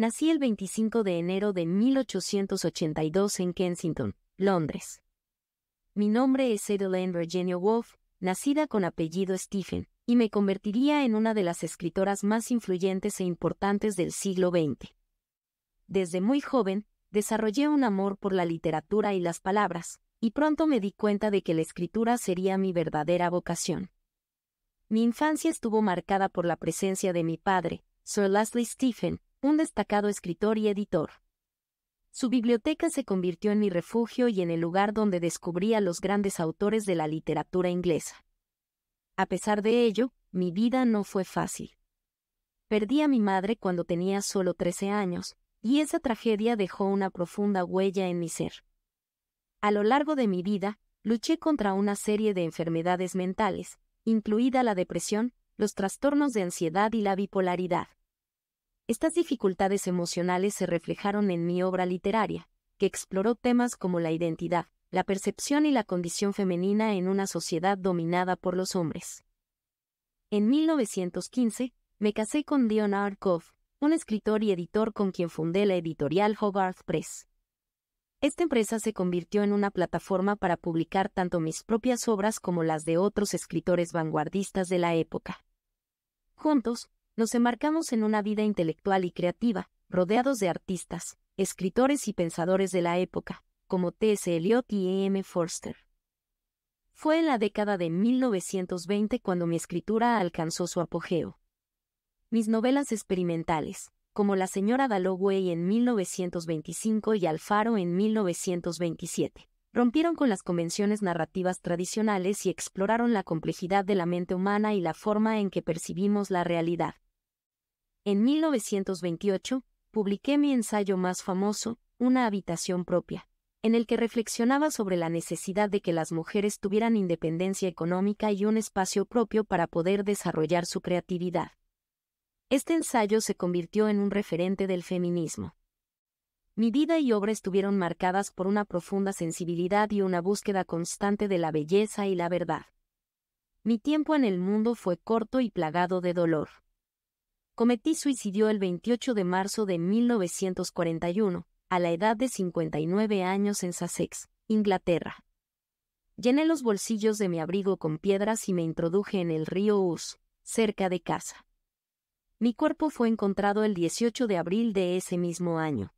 Nací el 25 de enero de 1882 en Kensington, Londres. Mi nombre es Edeline Virginia Woolf, nacida con apellido Stephen, y me convertiría en una de las escritoras más influyentes e importantes del siglo XX. Desde muy joven, desarrollé un amor por la literatura y las palabras, y pronto me di cuenta de que la escritura sería mi verdadera vocación. Mi infancia estuvo marcada por la presencia de mi padre, Sir Leslie Stephen, un destacado escritor y editor. Su biblioteca se convirtió en mi refugio y en el lugar donde descubrí a los grandes autores de la literatura inglesa. A pesar de ello, mi vida no fue fácil. Perdí a mi madre cuando tenía solo 13 años, y esa tragedia dejó una profunda huella en mi ser. A lo largo de mi vida, luché contra una serie de enfermedades mentales, incluida la depresión, los trastornos de ansiedad y la bipolaridad. Estas dificultades emocionales se reflejaron en mi obra literaria, que exploró temas como la identidad, la percepción y la condición femenina en una sociedad dominada por los hombres. En 1915, me casé con Dion Arkov, un escritor y editor con quien fundé la editorial Hogarth Press. Esta empresa se convirtió en una plataforma para publicar tanto mis propias obras como las de otros escritores vanguardistas de la época. Juntos, nos embarcamos en una vida intelectual y creativa, rodeados de artistas, escritores y pensadores de la época, como T.S. Eliot y E. M. Forster. Fue en la década de 1920 cuando mi escritura alcanzó su apogeo. Mis novelas experimentales, como La señora Dalloway en 1925 y Alfaro en 1927, rompieron con las convenciones narrativas tradicionales y exploraron la complejidad de la mente humana y la forma en que percibimos la realidad. En 1928, publiqué mi ensayo más famoso, Una habitación propia, en el que reflexionaba sobre la necesidad de que las mujeres tuvieran independencia económica y un espacio propio para poder desarrollar su creatividad. Este ensayo se convirtió en un referente del feminismo. Mi vida y obra estuvieron marcadas por una profunda sensibilidad y una búsqueda constante de la belleza y la verdad. Mi tiempo en el mundo fue corto y plagado de dolor cometí suicidio el 28 de marzo de 1941, a la edad de 59 años en Sussex, Inglaterra. Llené los bolsillos de mi abrigo con piedras y me introduje en el río Us, cerca de casa. Mi cuerpo fue encontrado el 18 de abril de ese mismo año.